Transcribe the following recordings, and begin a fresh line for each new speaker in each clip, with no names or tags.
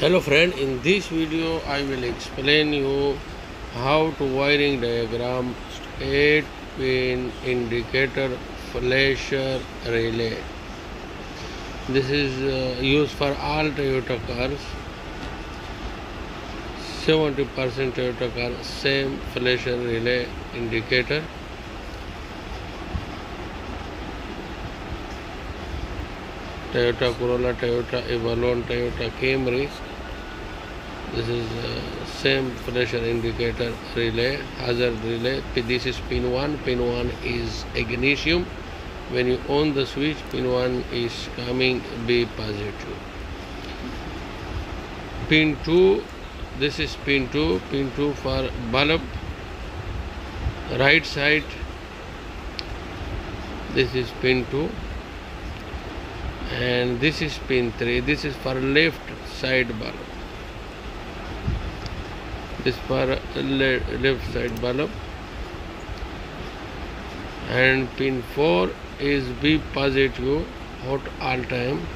hello friend. In this video i will explain you how to wiring diagram 8 pin indicator flasher relay. This is uh, used for all toyota cars. 70% toyota car same flasher relay indicator Toyota Corolla, Toyota Avalon, Toyota Camry. This is uh, same flasher indicator relay, hazard relay. This is pin 1. Pin 1 is ignition. When you on the switch, pin 1 is coming B positive. Pin 2, this is pin 2. Pin 2 for bulb. Right side, this is pin 2 and this is pin 3 this is for left side bulb this for le left side bulb and pin 4 is B positive hot all time.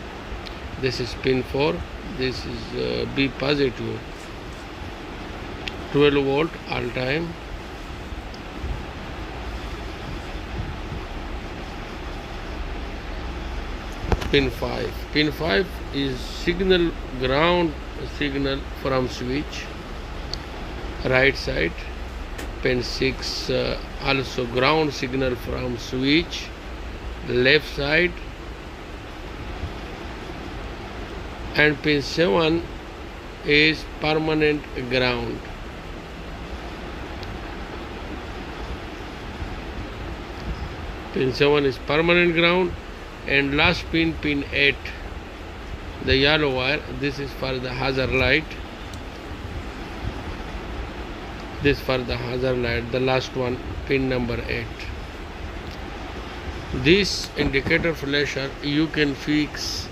This is pin 4 this is uh, B positive 12 volt all time pin 5 pin 5 is signal ground signal from switch. Right side. Pin 6 uh, also ground signal from switch. Left side. And pin 7 is permanent ground. Pin 7 is permanent ground and last pin pin 8 the yellow wire. This is for the hazard light. This for the hazard light the last one pin number 8 this indicator flasher you can fix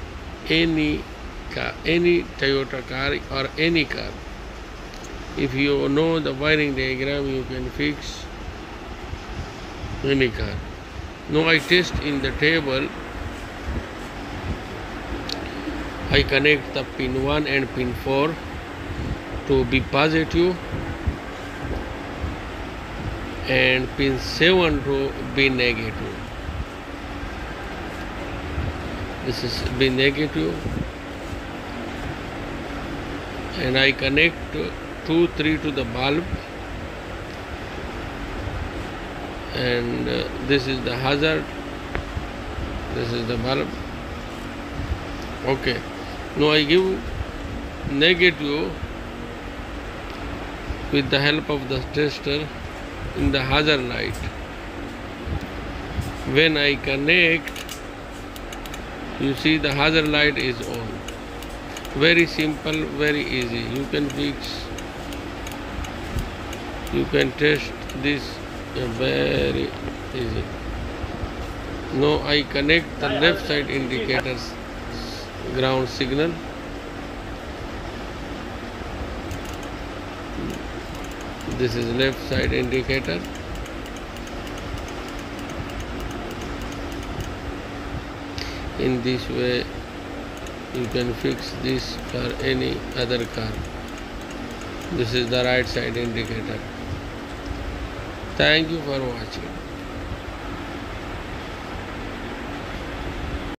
any car any toyota car or any car. If you know the wiring diagram you can fix any car. Now i test in the table I connect the pin 1 and pin 4 to B positive. And pin 7 to B negative. This is B negative. And I connect 2 3 to the bulb. And uh, this is the hazard. This is the bulb. Okay now I give negative with the help of the tester in the hazard light. When I connect, you see the hazard light is on. Very simple, very easy. You can fix, you can test this uh, very easy. Now I connect the left side indicators ground signal. This is left side indicator. In this way you can fix this for any other car. This is the right side indicator. Thank you for watching